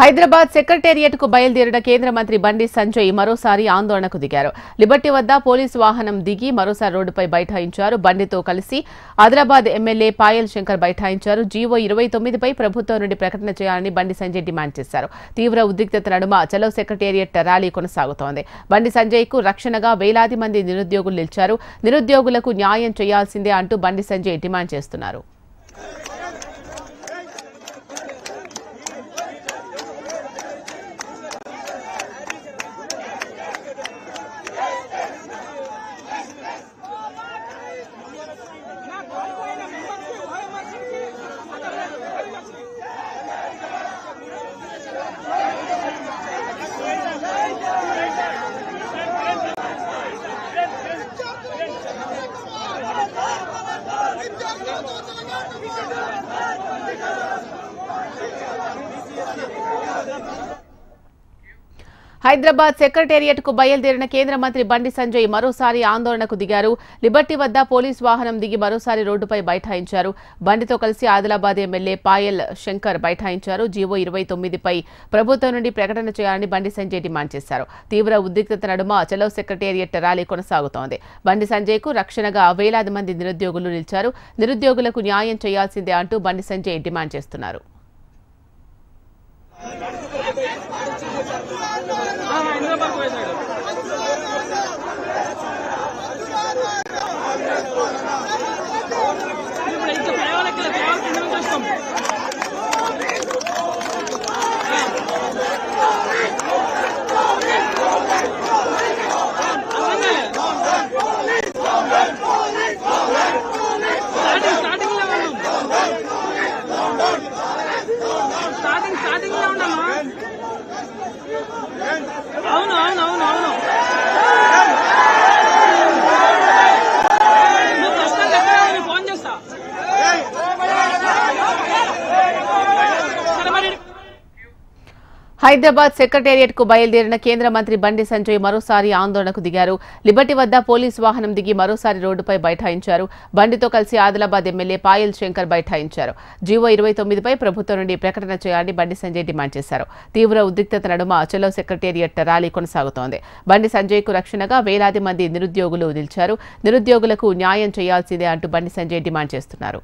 హైదరాబాద్ సెక్రటేరియట్కు బయలుదేరిన కేంద్ర మంత్రి బండి సంజయ్ మరోసారి ఆందోళనకు దిగారు. లిబర్టీ వద్ద పోలీసు వాహనం దిగి మరోసారి రోడ్డుపై బైఠాయించారు. బండితో కలిసి ఆదిలాబాద్ ఎమ్మెల్యే పాయల్ శంకర్ బైఠాయించారు. జీవో ఇరవై తొమ్మిదిపై ప్రభుత్వం నుండి ప్రకటన చేయాలని బండి సంజయ్ డిమాండ్ చేశారు. తీవ్ర ఉద్రిక్తత నడుమ చలో సెక్రటేరియట్ ర్యాలీ కొనసాగుతోంది. బండి సంజయ్కు రక్షణగా వేలాది మంది నిరుద్యోగులు నిలిచారు. నిరుద్యోగులకు న్యాయం చేయాల్సిందే అంటూ బండి సంజయ్ డిమాండ్ చేస్తున్నారు. Thank you. హైదరాబాద్ సెక్రటేరియట్కు బయలుదేరిన కేంద్ర మంత్రి బండి సంజయ్ మరోసారి ఆందోళనకు దిగారు. లిబర్టీ వద్ద పోలీస్ వాహనం దిగి మరోసారి రోడ్డుపై బైఠాయించారు. బండితో కలిసి ఆదిలాబాద్ ఎమ్మెల్యే పాయల్ శంకర్ బైఠాయించారు. జీవో ఇరవై తొమ్మిదిపై ప్రభుత్వం నుండి ప్రకటన చేయాలని బండి సంజయ్ డిమాండ్ చేశారు. తీవ్ర ఉద్రిక్తత నడుమ చలో సెక్రటేరియట్ ర్యాలీ కొనసాగుతోంది. బండి సంజయ్కు రక్షణగా వేలాది మంది నిరుద్యోగులు నిలిచారు. నిరుద్యోగులకు న్యాయం చేయాల్సిందే అంటూ బండి సంజయ్ డిమాండ్ చేస్తున్నారు. కింద నుంచి హైదరాబాద్ సెక్రటేరియట్కు బయలుదేరిన కేంద్ర మంత్రి బండి సంజయ్ మరోసారి ఆందోళనకు దిగారు. లిబర్టీ వద్ద పోలీస్ వాహనం దిగి మరోసారి రోడ్డుపై బైఠాయించారు. బండితో కలిసి ఆదిలాబాద్ ఎమ్మెల్యే పాయల్ శంకర్ బైఠాయించారు. జీవో ఇరవై తొమ్మిదిపై ప్రభుత్వం నుండి ప్రకటన చేయాలని బండి సంజయ్ డిమాండ్ చేశారు. తీవ్ర ఉద్రిక్తత నడుమ చలో సెక్రటేరియట్ ర్యాలీ కొనసాగుతోంది. బండి సంజయ్కు రక్షణగా వేలాది మంది నిరుద్యోగులు నిలిచారు. నిరుద్యోగులకు న్యాయం చేయాల్సిందే అంటూ బండి సంజయ్ డిమాండ్ చేస్తున్నారు.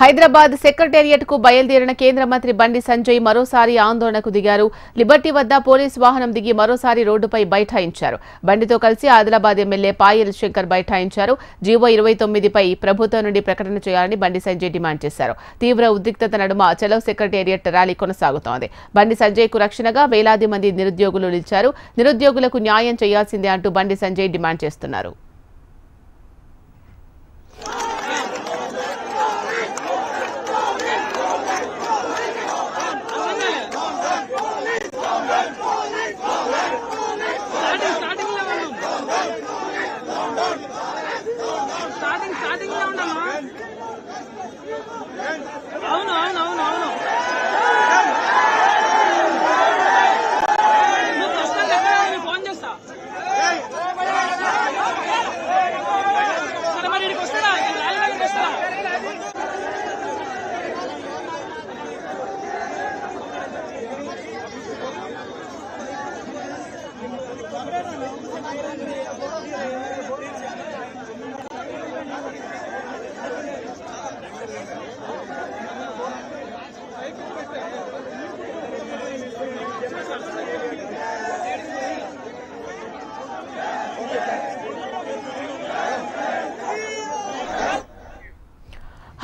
హైదరాబాద్ సెక్రటేరియట్కు బయలుదేరిన కేంద్ర మంత్రి బండి సంజయ్ మరోసారి ఆందోళనకు దిగారు. లిబర్టీ వద్ద పోలీస్ వాహనం దిగి మరోసారి రోడ్డుపై బైఠాయించారు. బండితో కలిసి ఆదిలాబాద్ ఎమ్మెల్యే పాయల్ శంకర్ బైఠాయించారు. జీవో ఇరవై తొమ్మిదిపై ప్రభుత్వం నుండి ప్రకటన చేయాలని బండి సంజయ్ డిమాండ్ చేశారు. తీవ్ర ఉద్రిక్తత నడుమ చలో సెక్రటేరియట్ ర్యాలీ కొనసాగుతోంది. బండి సంజయ్కు రక్షణగా వేలాది మంది నిరుద్యోగులు నిలిచారు. నిరుద్యోగులకు న్యాయం చేయాల్సిందే అంటూ బండి సంజయ్ డిమాండ్ చేస్తున్నారు.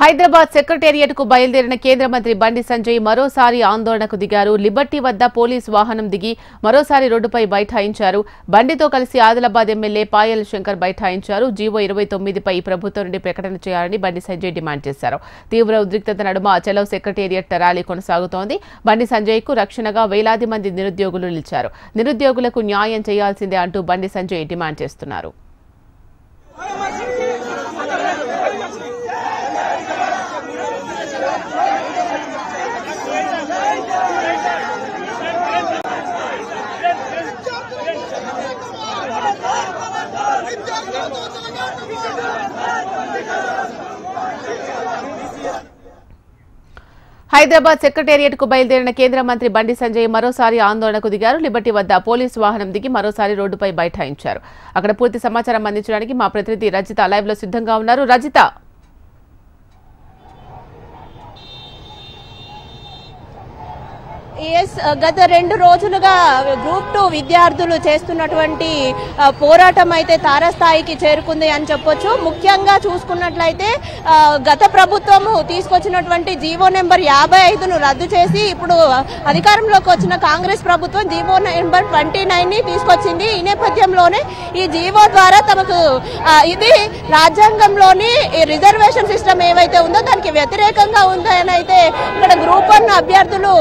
హైదరాబాద్ సెక్రటేరియట్కు బయలుదేరిన కేంద్ర మంత్రి బండి సంజయ్ మరోసారి ఆందోళనకు దిగారు. లిబర్టీ వద్ద పోలీస్ వాహనం దిగి మరోసారి రోడ్డుపై బైఠాయించారు. బండితో కలిసి ఆదిలాబాద్ ఎమ్మెల్యే పాయల్ శంకర్ బైఠాయించారు. జీవో ఇరవై తొమ్మిదిపై ప్రభుత్వం నుండి ప్రకటన చేయాలని బండి సంజయ్ డిమాండ్ చేశారు. తీవ్ర ఉద్రిక్తత నడుమ చలో సెక్రటేరియట్ ర్యాలీ కొనసాగుతోంది. బండి సంజయ్కు రక్షణగా వేలాది మంది నిరుద్యోగులు నిలిచారు. నిరుద్యోగులకు న్యాయం చేయాల్సిందే అంటూ బండి సంజయ్ డిమాండ్ చేస్తున్నారు. హైదరాబాద్ సెక్రటేరియట్కు బయలుదేరిన కేంద్ర మంత్రి బండి సంజయ్ మరోసారి ఆందోళనకు దిగారు. లిబర్టీ వద్ద పోలీసు వాహనం దిగి మరోసారి రోడ్డుపై బైఠాయించారు. అక్కడ పూర్తి సమాచారం అందించడానికి మా ప్రతినిధి రజిత లైవ్లో సిద్ధంగా ఉన్నారు. రజిత! ఎస్ uh, గత రెండు రోజులుగా గ్రూప్ టూ విద్యార్థులు చేస్తున్నటువంటి uh, పోరాటం అయితే తారస్థాయికి చేరుకుంది అని చెప్పొచ్చు. ముఖ్యంగా చూసుకున్నట్లయితే uh, గత ప్రభుత్వము తీసుకొచ్చినటువంటి జీవో నెంబర్ యాభై ఐదును రద్దు చేసి ఇప్పుడు అధికారంలోకి వచ్చిన కాంగ్రెస్ ప్రభుత్వం జీవో నెంబర్ ట్వంటీ నైన్ని తీసుకొచ్చింది. ఈ నేపథ్యంలోనే ఈ జీవో ద్వారా తమకు ఇది రాజ్యాంగంలోని రిజర్వేషన్ సిస్టమ్ ఏవైతే ఉందో దానికి వ్యతిరేకంగా ఉందని అయితే ఇక్కడ గ్రూప్ వన్ అభ్యర్థులు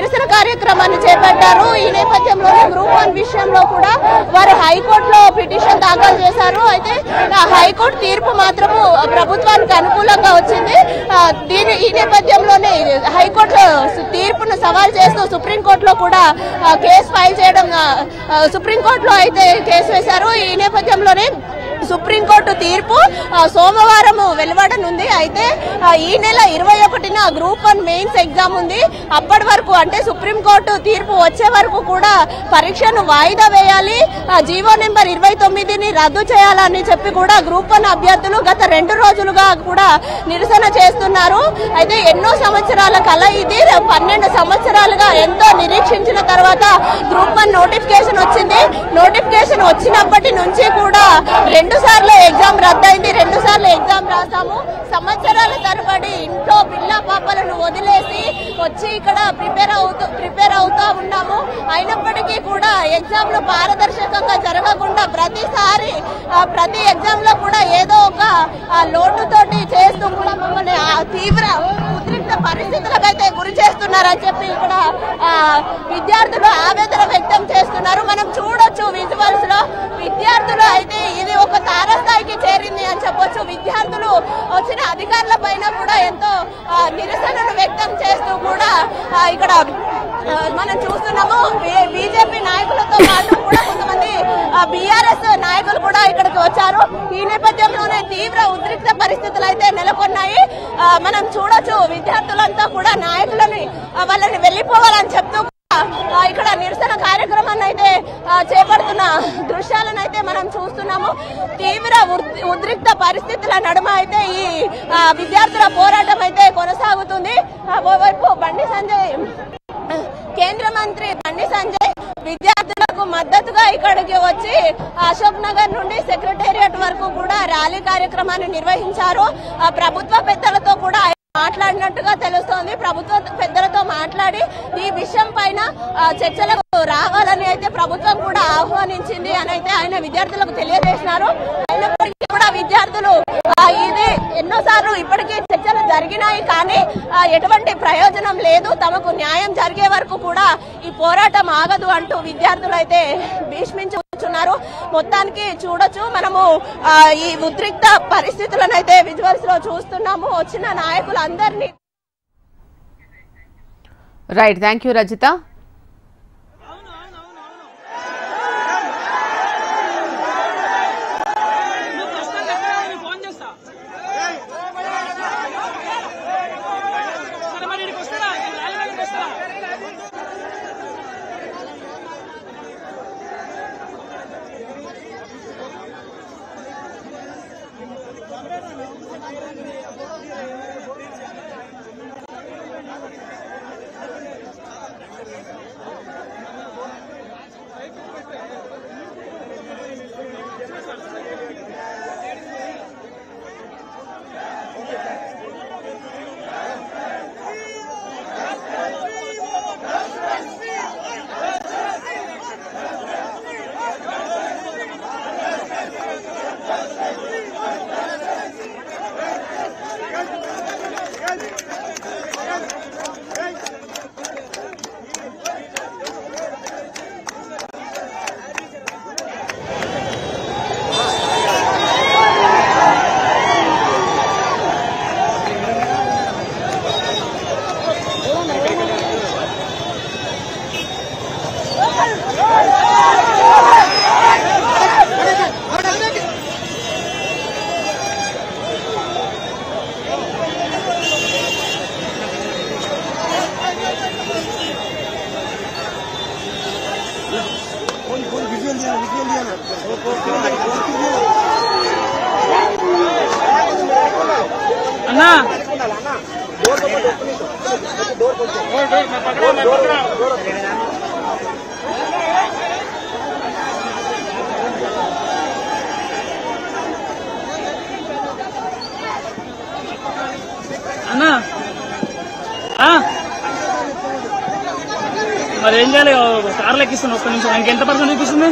నిరసన కార్యక్రమాన్ని చేపట్టారు. ఈ నేపథ్యంలో గ్రూప్ వన్ విషయంలో కూడా వారు హైకోర్టులో పిటిషన్ దాఖలు చేశారు. అయితే హైకోర్టు తీర్పు మాత్రము ప్రభుత్వానికి అనుకూలంగా వచ్చింది. దీని ఈ నేపథ్యంలోనే హైకోర్టు తీర్పును సవాల్ చేస్తూ సుప్రీంకోర్టులో కూడా కేసు ఫైల్ చేయడం సుప్రీంకోర్టులో అయితే కేసు వేశారు. ఈ నేపథ్యంలోనే సుప్రీంకోర్టు తీర్పు సోమవారం వెలువడనుంది. అయితే ఈ నెల ఇరవై ఒకటిన గ్రూప్ వన్ మెయిన్స్ ఎగ్జామ్ ఉంది. అప్పటి వరకు అంటే సుప్రీంకోర్టు తీర్పు వచ్చే వరకు కూడా పరీక్షను వాయిదా వేయాలి. ఆ, జీవో నెంబర్ ఇరవై తొమ్మిదిని రద్దు చేయాలని చెప్పి కూడా గ్రూప్ వన్ అభ్యర్థులు గత రెండు రోజులుగా కూడా నిరసన చేస్తున్నారు. అయితే ఎన్నో సంవత్సరాల కళ ఇది. పన్నెండు సంవత్సరాలుగా ఎంతో నిరీక్షించిన తర్వాత గ్రూప్ వన్ నోటిఫికేషన్ వచ్చింది. నోటిఫికేషన్ వచ్చినప్పటి నుంచి కూడా రెండు రెండు సార్లు ఎగ్జామ్ రద్దయింది రెండు సార్లు ఎగ్జామ్ రాసాము. సంవత్సరాల తరబడి ఇంట్లో పిల్ల పాపలను వదిలేసి వచ్చి ఇక్కడ ప్రిపేర్ అవుతూ ప్రిపేర్ అవుతూ ఉన్నాము. అయినప్పటికీ కూడా ఎగ్జామ్లు పారదర్శకంగా జరగకుండా ప్రతిసారి ప్రతి ఎగ్జామ్లో కూడా ఏదో ఒక లోటుతోటి చేస్తూ కూడా మమ్మల్ని ఆ తీవ్ర ఉద్రిక్త పరిస్థితులకైతే గురి చేస్తున్నారని చెప్పి ఇక్కడ విద్యార్థులు ఆవేదన వ్యక్తం చేస్తున్నారు. మనం చూడొచ్చు విజువల్స్లో విద్యార్థులు అయితే ఇది ఒక జరిగింది అని చెప్పొచ్చు. విద్యార్థులు వచ్చిన అధికారుల పైన కూడా ఎంతో నిరసనను వ్యక్తం చేస్తూ కూడా ఇక్కడ మనం చూస్తున్నాము. బీజేపీ నాయకులతో పాటు కూడా కొంతమంది బీఆర్ఎస్ నాయకులు కూడా ఇక్కడికి వచ్చారు. ఈ నేపథ్యంలోనే తీవ్ర ఉద్రిక్త పరిస్థితులు అయితే నెలకొన్నాయి. ఆ, మనం చూడొచ్చు విద్యార్థులంతా కూడా నాయకులని వాళ్ళని వెళ్ళిపోవాలని చెప్తూ ఇక్కడ నిరసన కార్యక్రమాన్ని అయితే చేపడుతున్న దృశ్యాలను అయితే మనం చూస్తున్నాము. తీవ్ర ఉద్రిక్త పరిస్థితుల నడుమ అయితే ఈ విద్యార్థుల పోరాటం అయితే కొనసాగుతుంది. ఓవైపు బండి సంజయ్ కేంద్ర మంత్రి బండి సంజయ్ విద్యార్థులకు మద్దతుగా ఇక్కడికి వచ్చి అశోక్ నగర్ నుండి సెక్రటేరియట్ వరకు కూడా ర్యాలీ కార్యక్రమాన్ని నిర్వహించారు. ఆ ప్రభుత్వ పెద్దలతో కూడా మాట్లాడినట్టుగా తెలుస్తోంది. ప్రభుత్వ పెద్దలతో మాట్లాడి ఈ విషయం పైన చర్చలకు రావాలని అయితే ప్రభుత్వం కూడా ఆహ్వానించింది అని అయితే ఆయన విద్యార్థులకు తెలియజేసినారు. విద్యార్థులు ఇది ఎన్నోసార్లు ఇప్పటికీ చర్చలు జరిగినాయి కానీ ఎటువంటి ప్రయోజనం లేదు. తమకు న్యాయం జరిగే వరకు కూడా ఈ పోరాటం ఆగదు అంటూ విద్యార్థులు అయితే భీష్మించున్నారు మొత్తానికి చూడొచ్చు మనము ఈ ఉద్రిక్త పరిస్థితులను అయితే విజువల్స్లో చూస్తున్నాము. వచ్చిన నాయకులందరినీ రైట్ థ్యాంక్ యూ రజిత আমরা అన్నా. ఆ? మరి ఏం చేయాలి? కార్లు ఎక్కిస్తాను ఒక్క నిమిషం. ఇంకెంత పర్సెంట్ చూపిస్తుంది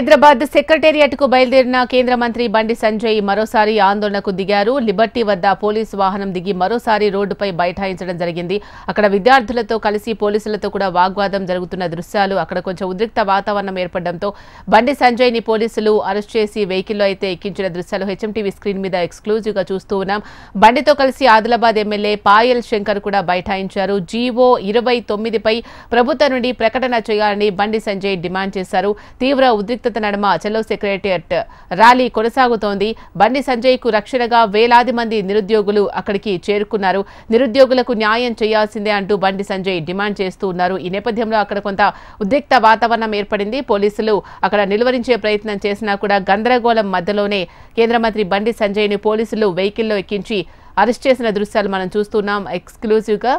హైదరాబాద్ సెక్రటేరియట్కు బయలుదేరిన కేంద్ర మంత్రి బండి సంజయ్ మరోసారి ఆందోళనకు దిగారు. లిబర్టీ వద్ద పోలీసు వాహనం దిగి మరోసారి రోడ్డుపై బైఠాయించడం జరిగింది. అక్కడ విద్యార్థులతో కలిసి పోలీసులతో కూడా వాగ్వాదం జరుగుతున్న దృశ్యాలు అక్కడ కొంచెం ఉద్రిక్త వాతావరణం ఏర్పడడంతో బండి సంజయ్ని పోలీసులు అరెస్ట్ చేసి వెహికల్లో అయితే ఎక్కించిన దృశ్యాలు హెచ్ఎంటీవీ స్క్రీన్ మీద ఎక్స్క్లూజివ్గా చూస్తూ ఉన్నాం. బండితో కలిసి ఆదిలాబాద్ ఎమ్మెల్యే పాయల్ శంకర్ కూడా బైఠాయించారు. జీవో ఇరవై తొమ్మిదిపై ప్రభుత్వం నుండి ప్రకటన చేయాలని బండి సంజయ్ డిమాండ్ చేశారు. తీవ్ర ఉద్రిక్తత నడుమ చలో సెక్రటరియట్ ర్యాలీ కొనసాగుతోంది. బండి సంజయ్కు రక్షణగా వేలాది మంది నిరుద్యోగులు అక్కడికి చేరుకున్నారు. నిరుద్యోగులకు న్యాయం చేయాల్సిందే అంటూ బండి సంజయ్ డిమాండ్ చేస్తూ ఉన్నారు. ఈ నేపథ్యంలో అక్కడ కొంత ఉద్రిక్త వాతావరణం ఏర్పడింది. పోలీసులు అక్కడ నిలువరించే ప్రయత్నం చేసినా కూడా గందరగోళం మధ్యలోనే కేంద్ర మంత్రి బండి సంజయ్ని పోలీసులు వెహికల్లో ఎక్కించి అరెస్ట్ చేసిన దృశ్యాలు మనం చూస్తున్నాం. ఎక్స్క్లూజివ్గా